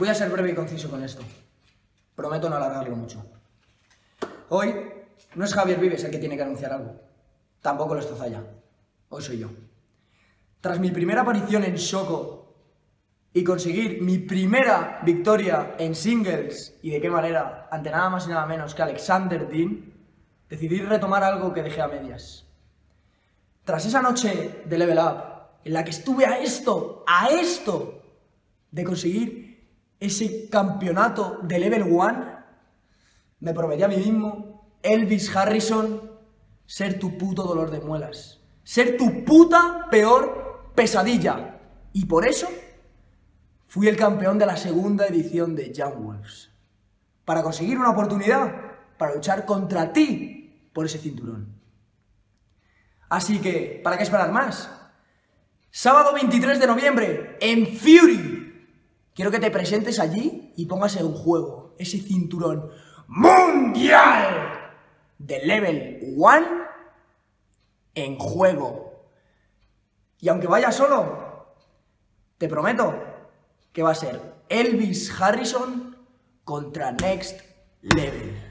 Voy a ser breve y conciso con esto. Prometo no alargarlo mucho. Hoy no es Javier Vives el que tiene que anunciar algo. Tampoco lo es Tozaya. Hoy soy yo. Tras mi primera aparición en Shoko y conseguir mi primera victoria en singles, y de qué manera, ante nada más y nada menos que Alexander Dean, decidí retomar algo que dejé a medias. Tras esa noche de Level Up, en la que estuve a esto, a esto, de conseguir ese campeonato de Level 1, me prometí a mí mismo, Elvis Harrison, ser tu puto dolor de muelas, ser tu puta peor pesadilla. Y por eso fui el campeón de la segunda edición de Young Wolves. Para conseguir una oportunidad para luchar contra ti por ese cinturón. Así que, ¿para qué esperar más? Sábado 23 de noviembre, en Fury. Quiero que te presentes allí y pongas en juego ese cinturón mundial de level 1 en juego. Y aunque vaya solo, te prometo que va a ser Elvis Harrison contra Next Level.